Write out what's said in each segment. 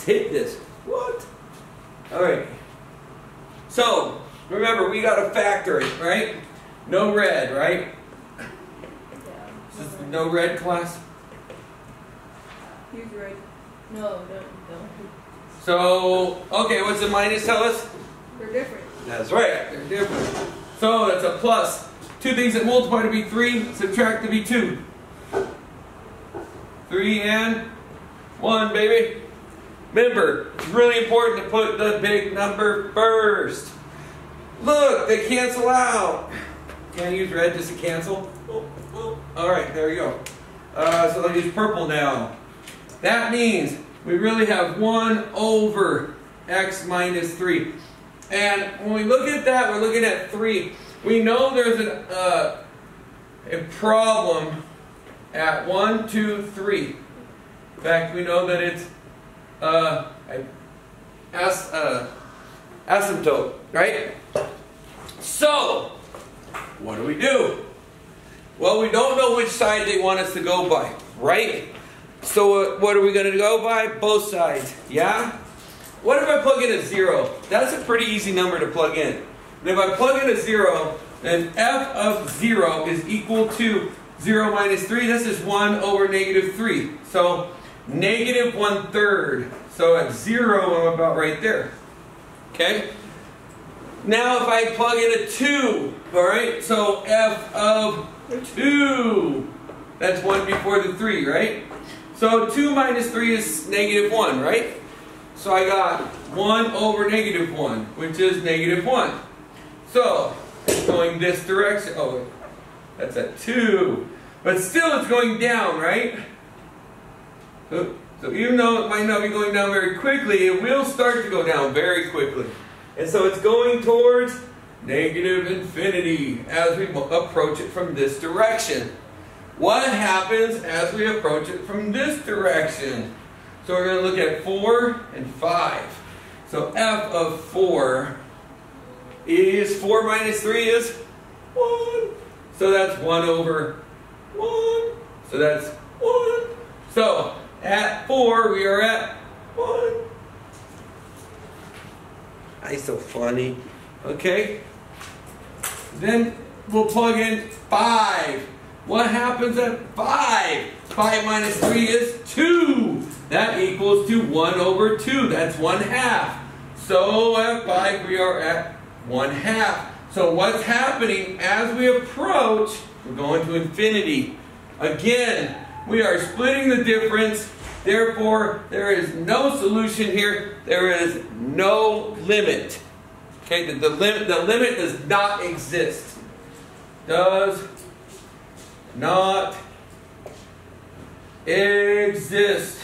Hit this. What? All right. So, remember, we got to factor it, right? No red, right? Yeah. No red class. Use red. No, don't, don't. So, okay, what's the minus tell us? They're different. That's right, they're different. So that's a plus. Two things that multiply to be three, subtract to be two. Three and one, baby. Remember, it's really important to put the big number first. Look, they cancel out. Can I use red just to cancel? All right, there you go. Uh, so I'll use purple now. That means we really have 1 over x minus 3. And when we look at that, we're looking at 3. We know there's an, uh, a problem at 1, 2, 3. In fact, we know that it's uh, as, uh, asymptote, right? So, what do we do? Well, we don't know which side they want us to go by, right? So uh, what are we going to go by? Both sides, yeah? What if I plug in a zero? That's a pretty easy number to plug in. And if I plug in a zero, then f of zero is equal to zero minus three. This is one over negative three. So negative one third. So at zero, I'm about right there. Okay? Now if I plug in a two, all right? So f of two. That's one before the three, right? So 2 minus 3 is negative 1, right? So I got 1 over negative 1, which is negative 1. So, going this direction. Oh, that's at 2. But still it's going down, right? So, even though it might not be going down very quickly, it will start to go down very quickly. And so it's going towards negative infinity as we approach it from this direction. What happens as we approach it from this direction? So we're going to look at 4 and 5. So f of 4 is 4 minus 3 is 1. So that's 1 over 1. So that's 1. So at 4 we are at 1. That's so funny. Okay? Then we'll plug in 5. What happens at 5? 5 minus 3 is 2. That equals to 1 over 2. That's 1 half. So at 5 we are at 1 half. So what's happening as we approach, we're going to infinity. Again, we are splitting the difference. Therefore, there is no solution here. There is no limit. Okay, the, the, lim the limit does not exist. Does not exist.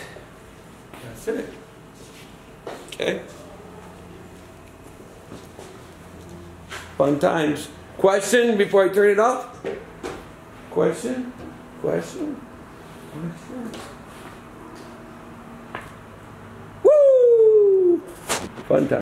That's it. Okay. Fun times. Question before I turn it off? Question? Question? Question? Woo! Fun time.